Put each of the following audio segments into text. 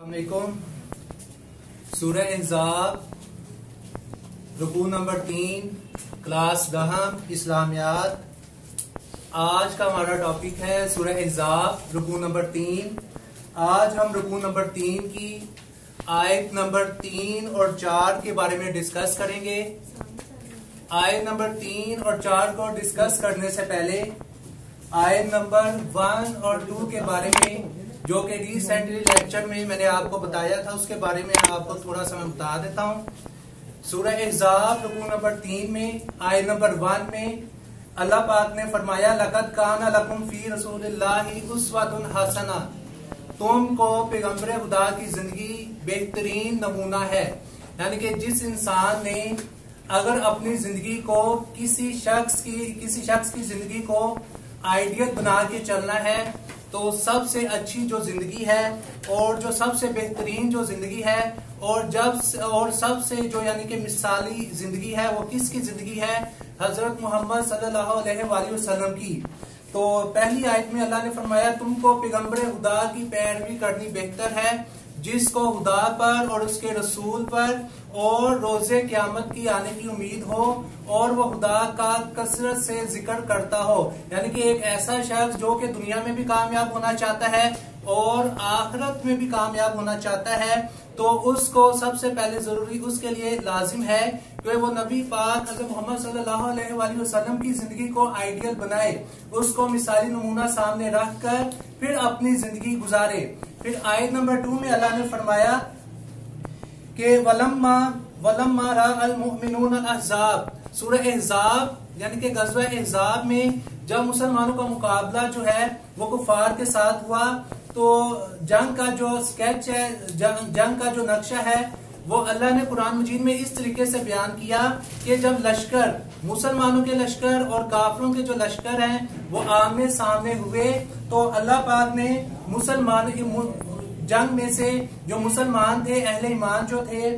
अलैकुम सूरह रुकू नंबर तीन, क्लास दहम, इस्लामियात। आज का हमारा टॉपिक है सूरह इंजाब रुकू नंबर तीन। आज हम रुकू नंबर तीन की आयत नंबर तीन और चार के बारे में डिस्कस करेंगे। आयत नंबर तीन और चार को डिस्कस करने से पहले आयत नंबर वन और टू के बारे में जो कि रिसेंटली लेक्चर में मैंने आपको बताया था, उसके बारे में आपको थोड़ा सा मैं बता देता हूँ। सूरह एहजाब रुकू नंबर तीन में आय नंबर वन में, अल्लाह पाक ने फरमाया लकत काना लकुम फ़ी रसूलिल्लाहि उस्वतुन हसना। तुमको पैगंबर खुदा की ज़िंदगी बेहतरीन नमूना है। यानी कि जिस इंसान ने अगर अपनी ज़िंदगी को किसी शख्स की, किसी शख्स की ज़िंदगी को आइडियल बना के चलना है तो सबसे अच्छी जो ज़िंदगी है और जो सबसे बेहतरीन जो ज़िंदगी है और जब और सबसे जो यानी कि मिसाली ज़िंदगी है, वो किसकी ज़िंदगी है? हज़रत मोहम्मद वसल्लम की। तो पहली आयत में अल्लाह ने फरमाया, तुमको पैगंबर उदा की पैरवी करनी बेहतर है जिसको खुदा पर और उसके रसूल पर और रोज़े क्यामत की आने की उम्मीद हो और वो खुदा का कसरत से ज़िक्र करता हो। यानी कि एक ऐसा शख्स जो कि दुनिया में भी कामयाब होना चाहता है और आखिरत में भी कामयाब होना चाहता है तो उसको सबसे पहले ज़रूरी उसके लिए लाजिम है कि वो नबी पाक मोहम्मद सल्लल्लाहु अलैहि वसल्लम की ज़िंदगी को आइडियल बनाए, उसको मिसाली नमूना सामने रख कर फिर अपनी ज़िंदगी गुजारे। फिर आयत नंबर टू में अल्लाह ने फरमाया कि वलम्मा वलम्मा रामिनून अहजाब सूरह एहजाब यानी कि गजवा एहजाब में जब मुसलमानों का मुकाबला जो है वो कुफार के साथ हुआ तो जंग का जो स्केच है जंग, जंग का जो नक्शा है वो अल्लाह ने कुरान मजीद में इस तरीके से बयान किया कि जब लश्कर, मुसलमानों के लश्कर और काफरों के जो लश्कर हैं, वो आमने सामने हुए तो अल्लाह पाक ने मुसलमान, जंग में से जो मुसलमान थे, अहले ईमान जो थे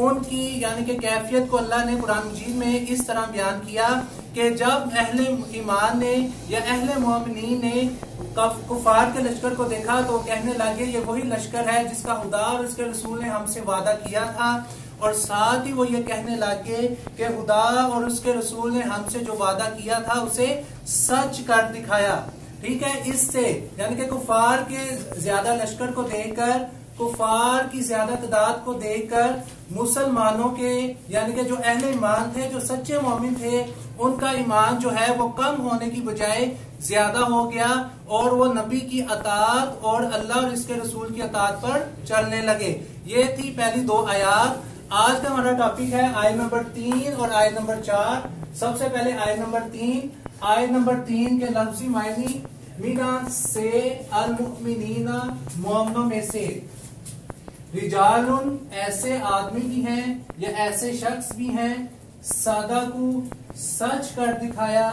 उनकी, यानी कि कैफियत को अल्लाह ने कुरान मजीद में इस तरह बयान किया कि जब अहले ईमान ने या अहले मोमिन ने कुफार के लश्कर को देखा तो कहने लगे, ये वही लश्कर है जिसका खुदा और उसके रसूल ने हमसे वादा किया था। और साथ ही वो ये कहने लगे कि खुदा और उसके रसूल ने हमसे जो वादा किया था, उसे सच कर दिखाया। ठीक है, इससे, यानी कि कुफार के ज़्यादा लश्कर को देखकर कुफार की ज़्यादा तादाद को देखकर मुसलमानों के, यानी कि जो अहले ईमान थे, जो सच्चे मोमिन थे, उनका ईमान जो है वो कम होने की बजाय ज़्यादा हो गया और वो नबी की अतात और अल्लाह और इसके रसूल की अतात पर चलने लगे। ये थी पहली दो आयात। आज का हमारा टॉपिक है आय नंबर तीन और आय नंबर चार। सबसे पहले आय नंबर तीन। आय नंबर तीन के लफ्जी मायनी मीना से अलमुमिनीना मोमनों में से। रिजालुन ऐसे आदमी भी हैं या ऐसे शख्स भी हैं सादा को सच कर दिखाया,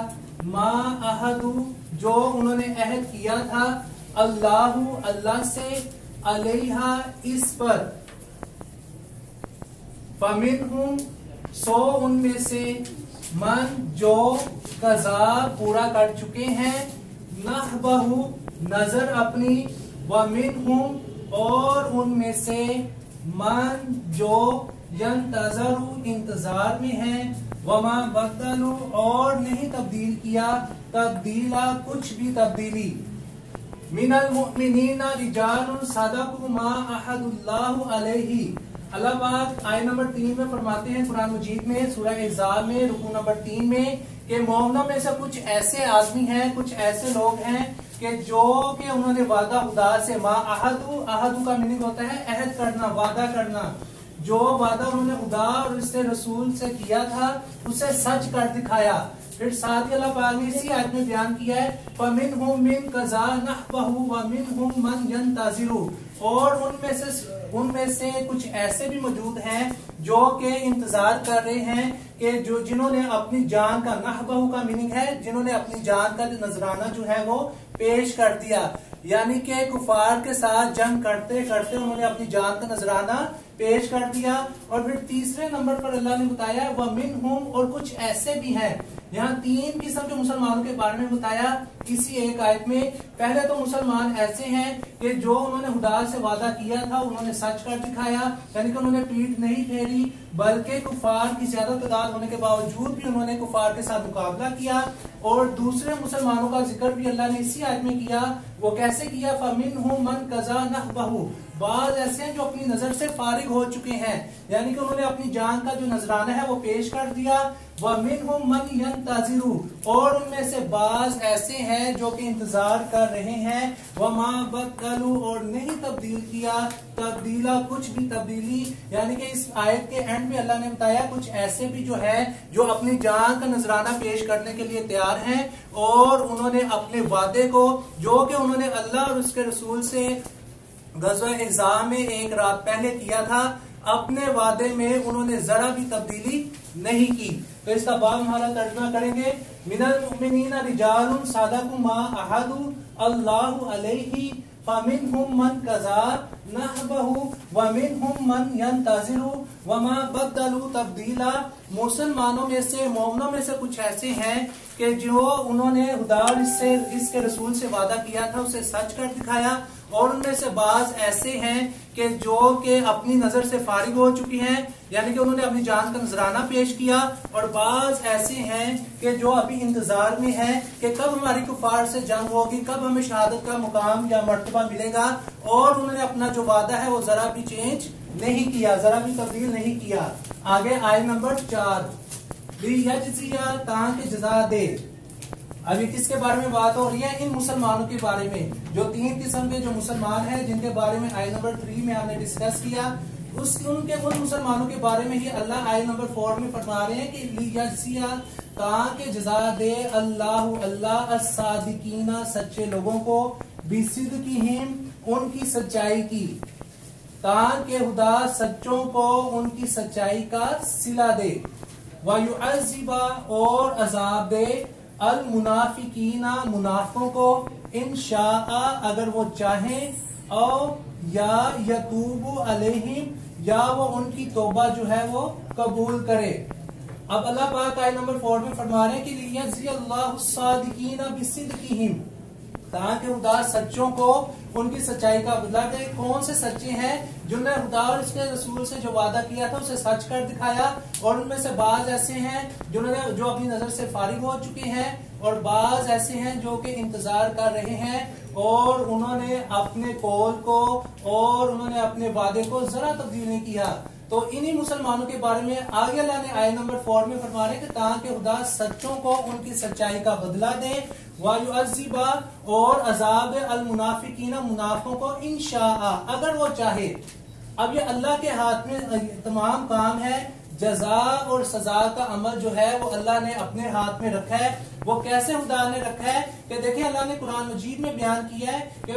माँ अहदू, जो उन्होंने अहद किया था, अल्लाह अल्लाह से अलहा इस पर। फमिन हूँ सो उनमें से मन जो कजा पूरा कर चुके हैं नह नज़र अपनी व मिन हूँ और उनमें से मन, जो इंतज़ार में है। वमा बदलू और नहीं तब्दील किया, तब्दीला कुछ भी तब्दीली। मिनल अलैहि। अल्लाह आय नंबर तीन में फरमाते हैं, कुरान मजीद में, सूरह एजाब में, रुकू नंबर तीन में, कि मोमनों में से कुछ ऐसे आदमी हैं, कुछ ऐसे लोग हैं कि जो कि उन्होंने वादा खुदा से माँ, अहदू अहदू का मीनिंग होता है अहद करना, वादा करना। जो वादा उन्होंने खुदा और इससे रसूल से किया था, उसे सच कर दिखाया। फिर साथ ही अल्लाह पाक ने इसी आयत में बयान किया है फमिन हुम मिन कजा नहबहु व मिन हुम मन यंताजिरु और उनमें से उनमें से कुछ ऐसे भी मौजूद हैं जो के इंतज़ार कर रहे हैं कि जो जिन्होंने अपनी जान का नहबहु का मीनिंग है, जिन्होंने अपनी जान का नजराना जो है वो पेश कर दिया। यानी कि कुफार के साथ जंग करते करते उन्होंने अपनी जान का नजराना पेश कर दिया। और फिर तीसरे नंबर पर अल्लाह ने बताया, वह मिन हूँ और कुछ ऐसे भी हैं यहाँ तीन किस्म के मुसलमानों के बारे में बताया। इसी एक आयत में, पहले तो मुसलमान ऐसे हैं कि जो उन्होंने खुदा से वादा किया था, उन्होंने सच कर दिखाया, यानी कि उन्होंने पीठ नहीं फेरी, बल्कि कुफार की ज़्यादा तादाद होने के बावजूद भी उन्होंने कुफार के साथ मुकाबला किया। और दूसरे मुसलमानों का ज़िक्र भी अल्लाह ने इसी आयत में किया, वो कैसे किया? फमिन मन कजा न बहू बाज ऐसे हैं जो अपनी नज़र से फारिग हो चुके हैं। यानी कि उन्होंने अपनी जान का जो नजराना है वो पेश कर दिया। वह मिन हूँ मन यन ताजिरू और उनमें से बाज ऐसे हैं जो कि इंतज़ार कर रहे हैं। वह माँ बदलू और नहीं तब्दील किया। तब्दीला कुछ भी तब्दीली। यानी कि इस आयत के एंड में अल्लाह ने बताया, कुछ ऐसे भी जो है जो अपनी जान का नजराना पेश करने के लिए तैयार हैं। और उन्होंने अपने वादे को, जो कि उन्होंने अल्लाह और उसके रसूल से गजवा एग्ज़ाम में एक रात पहले किया था। अपने वादे में उन्होंने जरा भी तब्दीली नहीं की। तो इसका बाब हमारा तर्जमा करेंगे। मिनल अहदु अल्लाहु अलैहि मन कजा नहबहु मन यंतजिरु बदलु तब्दीला। मुसलमानों में से मोमनों में से कुछ ऐसे हैं कि जो उन्होंने उदार इससे इसके रसूल से वादा किया था, उसे सच कर दिखाया। और उनमें से बाज ऐसे हैं कि जो कि अपनी नज़र से फारिग हो चुकी हैं, यानी कि उन्होंने अपनी जान का नजराना पेश किया, और बाज ऐसे हैं कि जो अभी इंतज़ार में हैं कि कब हमारी कुफार से जंग होगी, कब हमें शहादत का मुकाम या मरतबा मिलेगा, और उन्होंने अपना जो वादा है वो जरा भी चेंज नहीं किया, जरा भी तब्दील नहीं किया। आगे आय नंबर चार। जजा दे। अभी किसके बारे में बात हो रही है? इन मुसलमानों के बारे में। जो तीन किस्म के जो मुसलमान हैं, जिनके बारे में आई नंबर थ्री में आपने डिस्कस किया, उस, उनके, उन मुसलमानों के बारे में ही अल्लाह आई नंबर फोर में फरमा रहे हैं कि कहा के जजा दे अल्लाह अल्लाह सादिकीना सच्चे लोगों को बिसिद की हिम उनकी सच्चाई की। ताकि खुदा सच्चों को उनकी सच्चाई का सिला दे। वायु और अजाब दे। अल मुनाफिकीना मुनाफों को इन अगर वो चाहें और या यतूबु अलैहिम, या वो उनकी तोबा जो है वो कबूल करे। अब अल्लाह पाक आय नंबर फोर में फरमा रहे हैं कि बिसिदकीहिम ताकि खुदा सच्चों को, उनकी सच्चाई का बदला दे। कौन से सच्चे हैं जिन्होंने खुदा और इसके रसूल से जो वादा किया था, उसे सच कर दिखाया? और उनमें से बाज ऐसे हैं जिन्होंने, जो अपनी नज़र से फारिग हो चुके हैं, और बाज ऐसे हैं जो कि इंतज़ार कर रहे हैं। और उन्होंने अपने कौल को, और उन्होंने अपने वादे को जरा तब्दील नहीं किया। तो इन्हीं मुसलमानों के बारे में आगे अल्लाह ने आय नंबर फोर में फरमा रहे कि ताकि खुदा सच्चों को, उनकी सच्चाई का बदला दे। वायु अजीबा और अजाब अल मुनाफिकीना मुनाफों को इंशा अगर वो चाहे। अब ये अल्लाह के हाथ में तमाम काम है। जजा और सजा का अमल जो है, वो अल्लाह ने अपने हाथ में रखा है। वो कैसे खुदा ने रखा है? कि देखिए अल्लाह ने कुरान मजीद में बयान किया है कि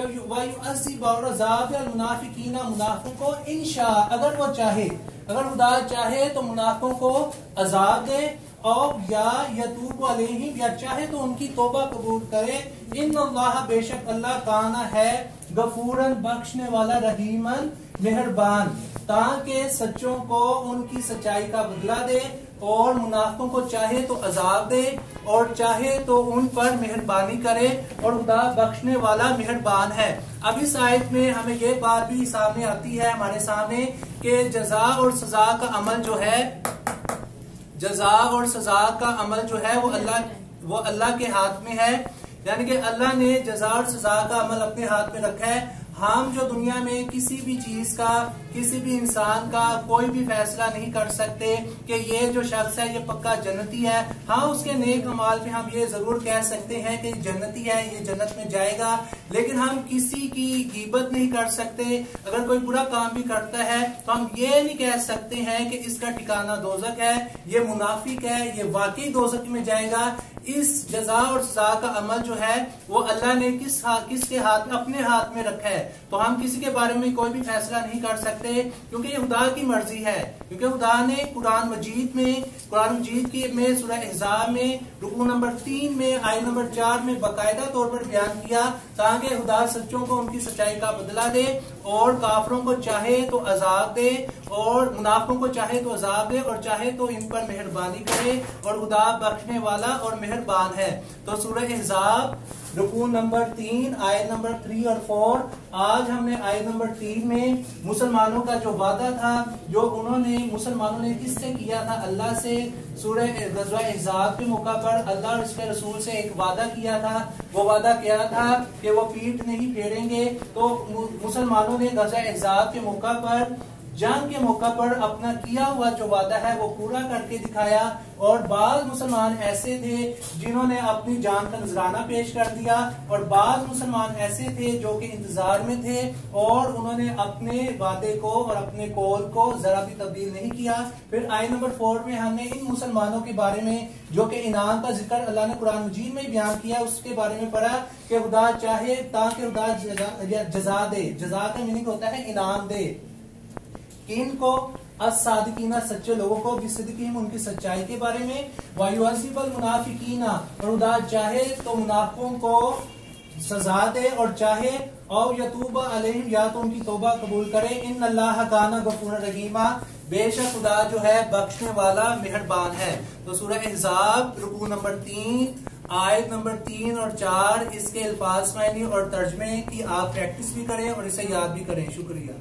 मुनाफिकीना मुनाफों को इंशा अगर वो चाहे। अगर खुदा चाहे तो मुनाफों को अजाब दे और या यतूब अलैहिम, या चाहे तो उनकी तोबा कबूल करे। इन अल्लाह बेशक अल्लाह काना है, गफूरन, बख्शने वाला, रहीमन, मेहरबान, ताकि सच्चों को उनकी सच्चाई का बदला दे और मुनाफों को चाहे तो अजाब दे और चाहे तो उन पर मेहरबानी करे और खुदा बख्शने वाला, मेहरबान है। अब इस आयत में हमें ये बात भी सामने आती है हमारे सामने कि जजा और सजा का अमल जो है जजा और सजा का अमल जो है वो अल्लाह वो अल्लाह के हाथ में है। यानी कि अल्लाह ने जजा और सजा का अमल अपने हाथ में रखा है। हम जो दुनिया में किसी भी चीज़ का, किसी भी इंसान का कोई भी फैसला नहीं कर सकते कि ये जो शख्स है, ये पक्का जन्नती है। हाँ उसके नेक अमाल में हम ये ज़रूर कह सकते हैं कि जन्नती है, ये जन्नत में जाएगा। लेकिन हम किसी की कीमत नहीं कर सकते। अगर कोई बुरा काम भी करता है तो हम ये नहीं कह सकते हैं कि इसका ठिकाना दोजक है, ये मुनाफिक है, ये वाकई दोजक में जाएगा। इस जजा और सजा का अमल जो है वो अल्लाह ने किस हा, किसके हाथ अपने हाथ में रखा है। तो हम किसी के बारे में कोई भी फैसला नहीं कर सकते क्योंकि ये खुदा की मर्ज़ी है। क्योंकि खुदा ने कुरान मजीद में कुरान मजीद की में सुरह एहजाब में रुकू नंबर तीन में आई नंबर चार में बाकायदा तौर पर बयान किया ताकि खुदा सच्चों को उनकी सच्चाई का बदला दे और काफरों को चाहे तो आज़ाद दे, और मुनाफों को चाहे तो आज़ाद दे, और चाहे तो इन पर मेहरबानी करे, और उदा बख्शने वाला और मेहरबान है। तो सूरह हिजाब रुकू नंबर तीन, आय नंबर थ्री और फोर आज हमने आय नंबर तीन में मुसलमानों का जो वादा था, जो उन्होंने मुसलमानों ने किससे किया था? अल्लाह से। सूरह गजवा के मौका पर अल्लाह और इसके रसूल से एक वादा किया था। वो वादा क्या था कि वो पीठ नहीं फेरेंगे? तो मुसलमानों ने गजवा के मौका पर जंग के मौका पर अपना किया हुआ जो वादा है वो पूरा करके दिखाया और बाद मुसलमान ऐसे थे जिन्होंने अपनी जान का नजराना पेश कर दिया और बाद मुसलमान ऐसे थे जो कि इंतज़ार में थे और उन्होंने अपने वादे को और अपने कौल को जरा भी तब्दील नहीं किया। फिर आई नंबर फोर में हमने इन मुसलमानों के बारे में, जो कि इनाम का ज़िक्र अल्लाह ने कुरान मजीद में बयान किया, उसके बारे में पढ़ा कि खुदा चाहे ताकि खुदा जजा दे। जजा का मीनिंग होता है इनाम दे। इनको असादकीना, सच्चे लोगों को बिसदकीम उनकी सच्चाई के बारे में। वायुबल मुनाफिकीना, और उदा चाहे तो मुनाफों को सजा दे, और चाहे और यतूब अलहिम, या तो उनकी तोबा कबूल करे। इन अल्लाह काना गफूर रहीमा बेशक खुदा जो है बख्शने वाला मेहरबान है। तो सूरह हिसाब रुकू नंबर तीन, आयत नंबर तीन और चार, इसके अल्फाज मायनी और तर्जमे की आप प्रैक्टिस भी करें और इसे याद भी करें। शुक्रिया।